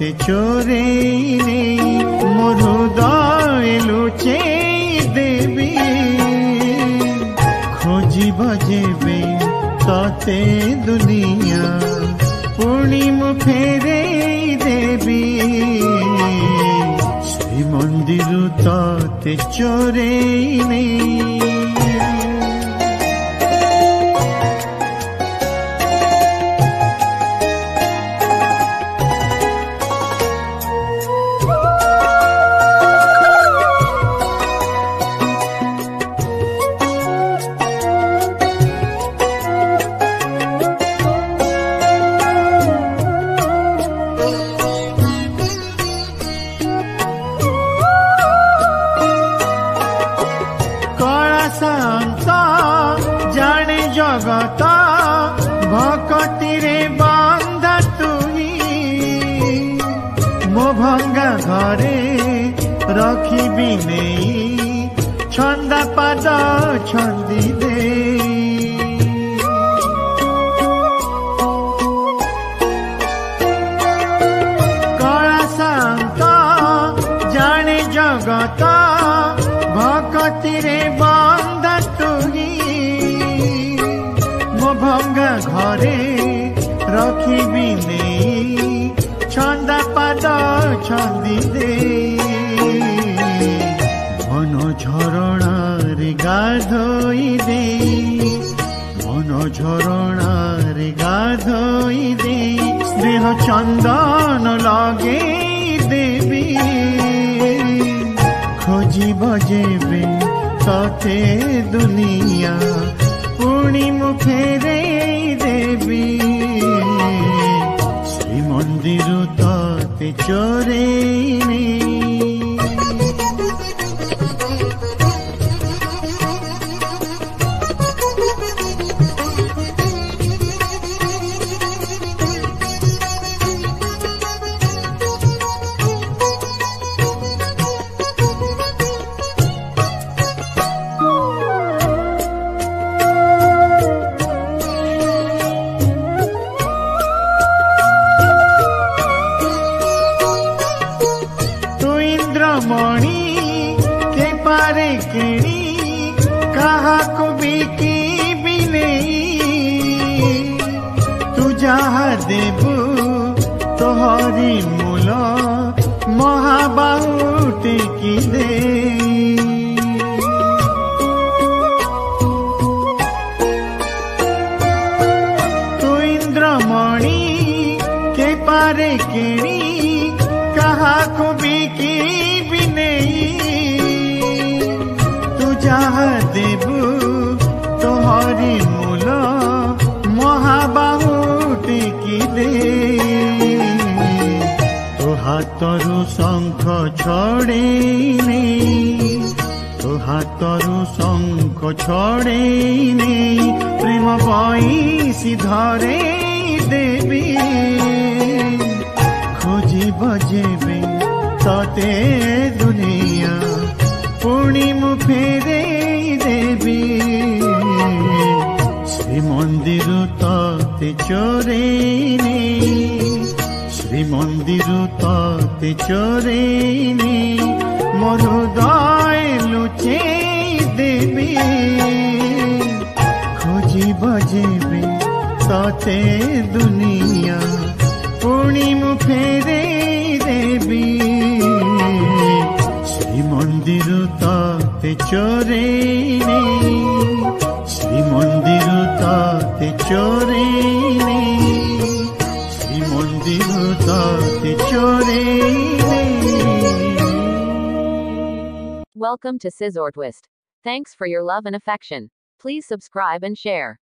পথে চোরে নেই মরুদয় লুচে দেবী খোঁজিব যেবে ততে দুনিয়া পূর্ণিম ফেরে দেবী শ্রী মন্দির ততে চোরে নেই নেই ছন্দা পাদ ছন্দি দে কলাশান্ত জানে জগত ভকতিরে বন্ধ তুহি মো ভঙ্গা ঘরে ରଖିବି ନେଇ ଛନ୍ଦା ପାଦ ଛନ୍ଦି ଦେଇ গাধই দে মন ঝরণার গাধই দে দেহ চন্দন লগে দেবী খোঁজিব যেবে তথে দুনিয়া পুଣି ମୁଁ ଫେରେଇ ତତେ ଚୋରେଇ ছড়েইনে তো হাতরু শঙ্খ ছড়েইনে প্রেম বইসি ধরে দেবী খোঁজিব বজেবে তে দুনিয়া পুଣି ମୁଁ ଫେରେଇ শ্রী মন্দির তে চোরে নেই শ্রীমন্দির তাতে চরে মরোদয় লুচে দেবে খোঁজি বাজেবে তাতে দুনিয়া পূর্ণিম ফেরে দেবি শ্রীমন্দির তাতে চরে শ্রীমন্দির তাতে চরে Welcome to Scissor Twist. Thanks for your love and affection. Please subscribe and share.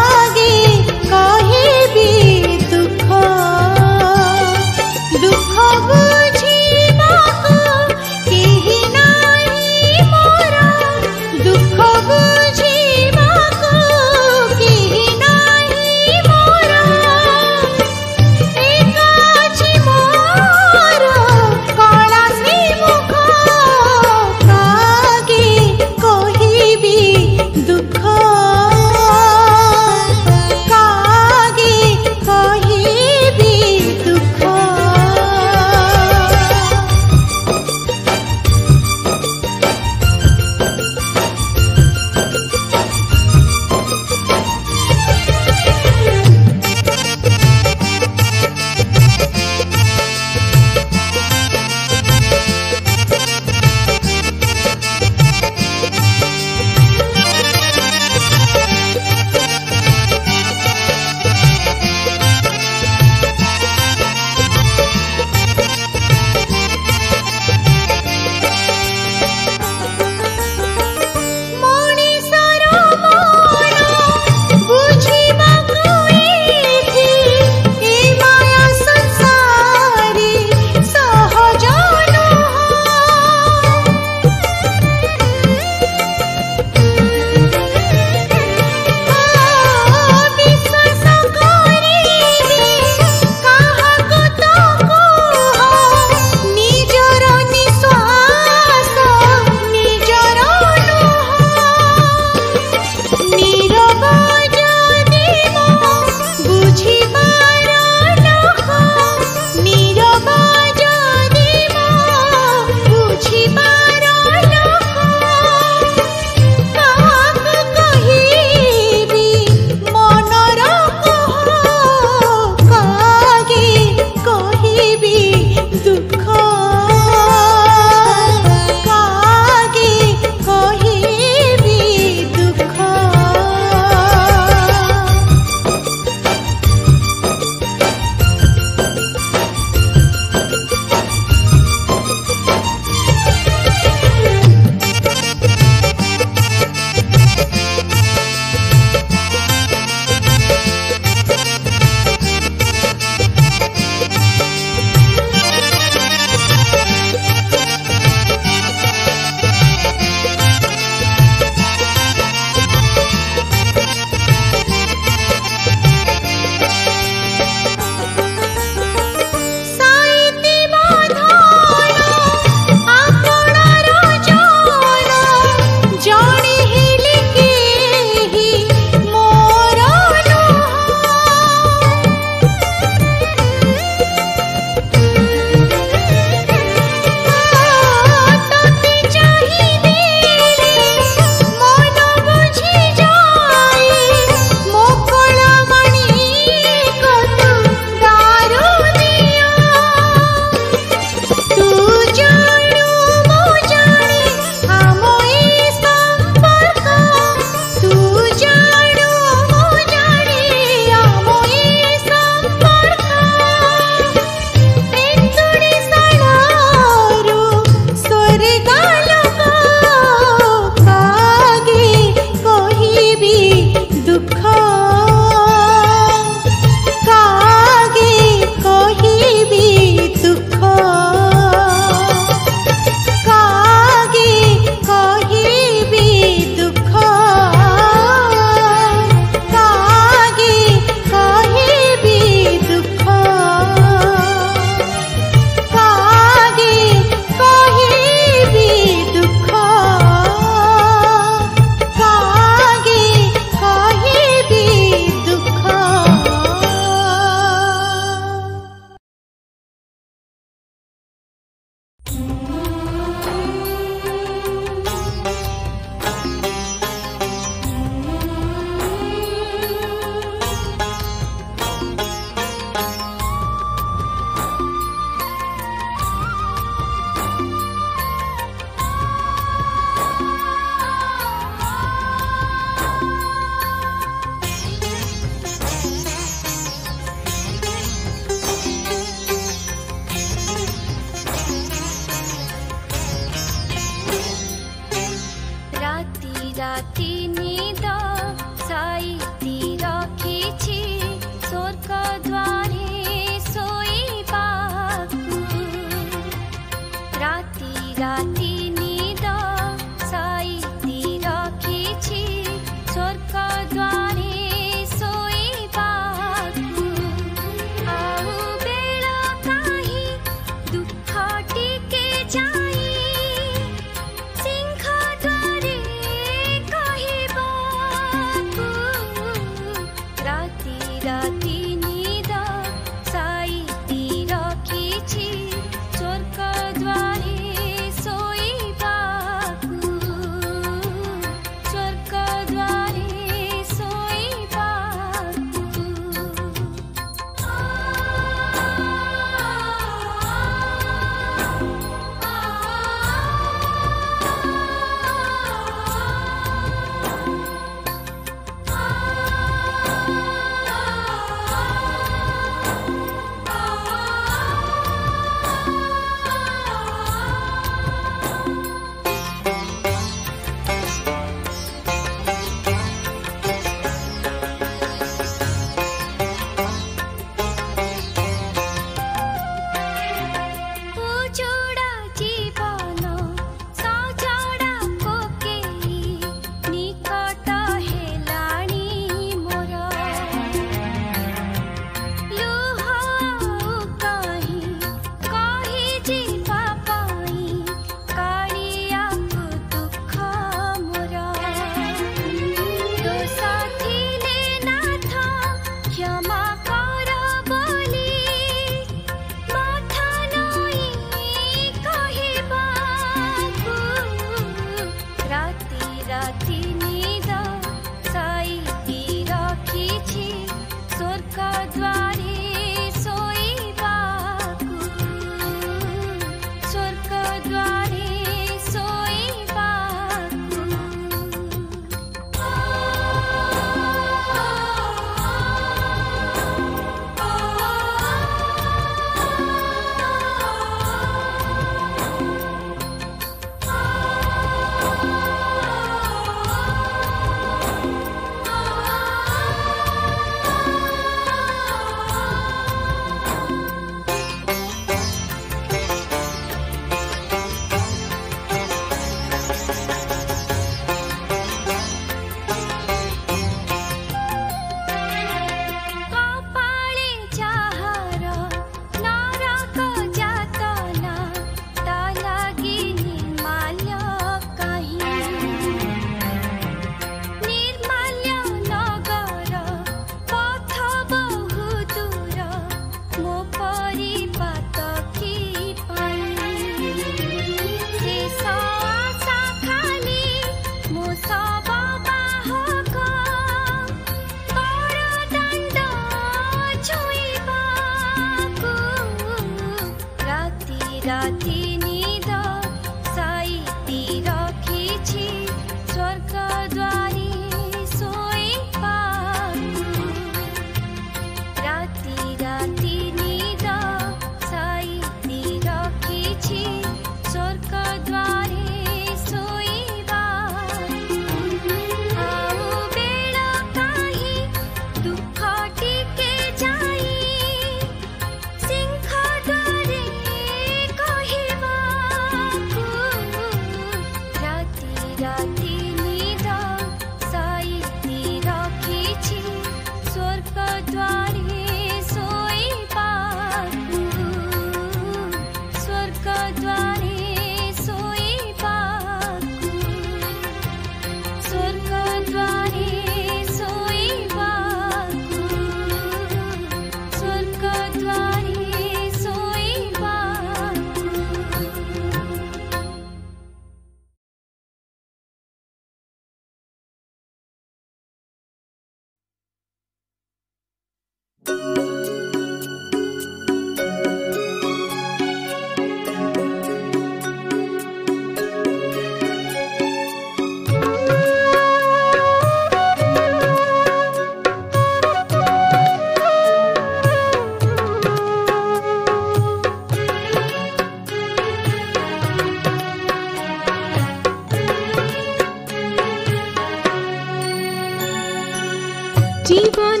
जीवन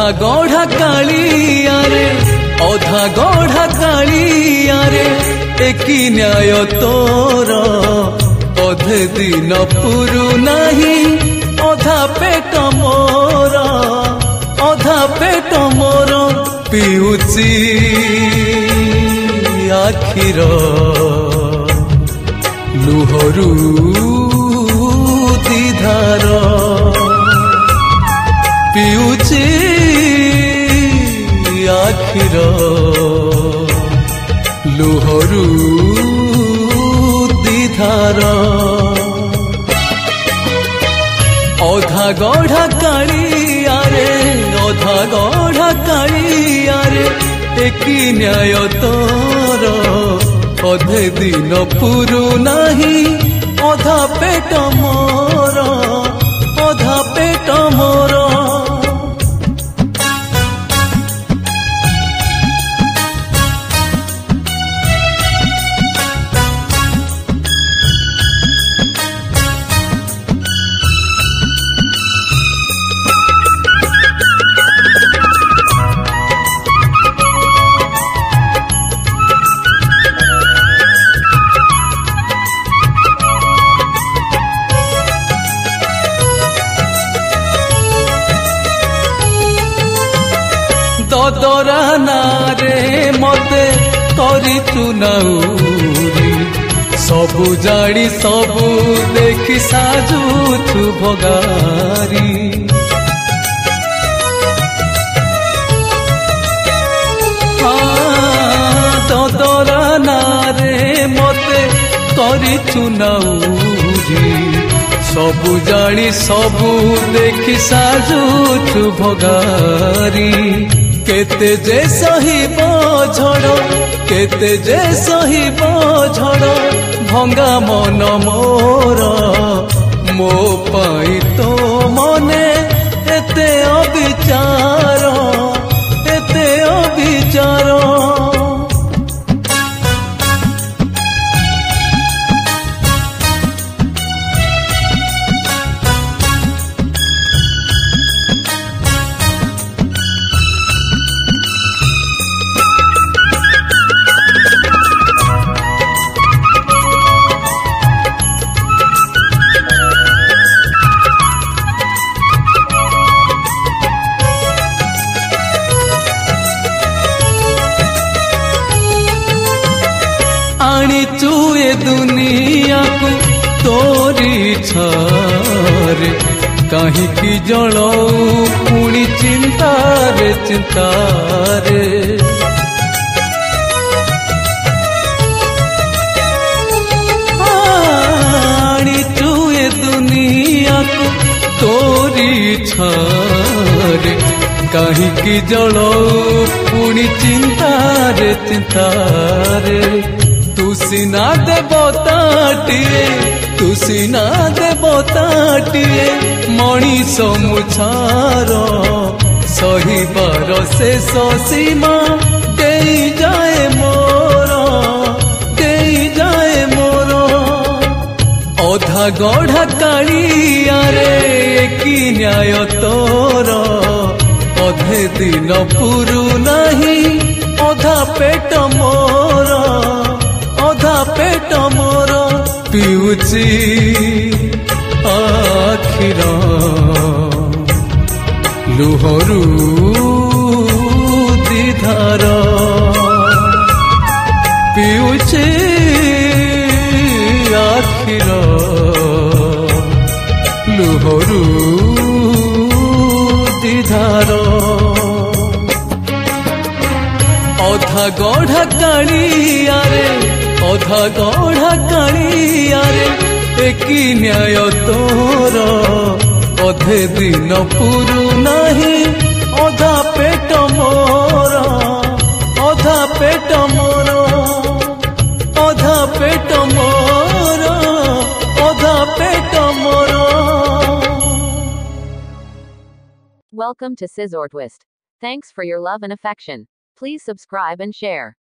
অধা গঢ়া কালিয়াৰে অধা গঢ়া কালিয়াৰে একি ন্যায় তোর অধে দিন পুরু নাহি অধা পেট মোর অধা পেট মোর পিউচি আখির লুহরু দ্বিধাৰ পিউ ଆଖିର ଲୁହରୁ ଦିଧାର ଅଧା ଗଢ଼ା କାଳିଆରେ ଅଧା ଗଢ଼ା କାଳିଆରେ ଏକି ନ୍ୟାୟ ତୋର ଅଧେ ଦିନ ପୁରୁ ନାହିଁ ଅଧା ପେଟ ମୋର ଶାଢ଼ୀ ସବୁ ଦେଖି ସାଜୁଛୁ ଭଗାରୀ ଦଦରା ନାରେ ମତେ କରିଛୁ ନାଉରି ସବୁ ଜାଣି ସବୁ ଦେଖି ସାଜୁଛୁ ଭଗାରି କେତେ ଯେ ସହି ঝড় কেতে যে সহিব ঝড় ভঙ্গা মন মোর ମୋ ପାଇଁ ତୋ ମନେ ଏତେ ଅବିଚାର ଏତେ ଅବିଚାର କାହିଁକି ଜଣାଉ ପୁଣି ଚିନ୍ତାରେ ଚିନ୍ତାରେ ଆଣିଛୁ ଏ ଦୁନିଆକୁ ତୋରି ଛାରେ କାହିଁକି ଜଣାଉ ପୁଣି ଚିନ୍ତାରେ ଚିନ୍ତାରେ তুসি না দেব তাটিয়ে তুসি না দেব তাটিয়ে মଣିষ মুছার সহিবার শেষ সীমা দেই যায় মোর দেই যায় মোর অধা গঢ়া কালিয়ারে কি ন্যায় তোর অধে দিন পুরু নাহি অধা পেট মোর ପେଟ ମୋର ପିଉଛି ଆଖିର ଲୁହରୁ ଦିଧାର ପିଉଛି ଆଖିର ଲୁହରୁ অধা গঢ়া কালিয়াৰে অধা গঢ়া কালিয়াৰে একি ন্যায় তোৰ অধে দিন পুৰু নাহি অধা পেট মোৰ অধা পেট মোৰ অধা পেট মোৰ অধা পেট মোৰ Welcome to Scissor Twist. Thanks for your love and affection. Please subscribe and share.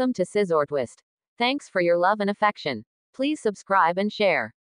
Welcome to Scissortwist. Thanks for your love and affection. Please subscribe and share.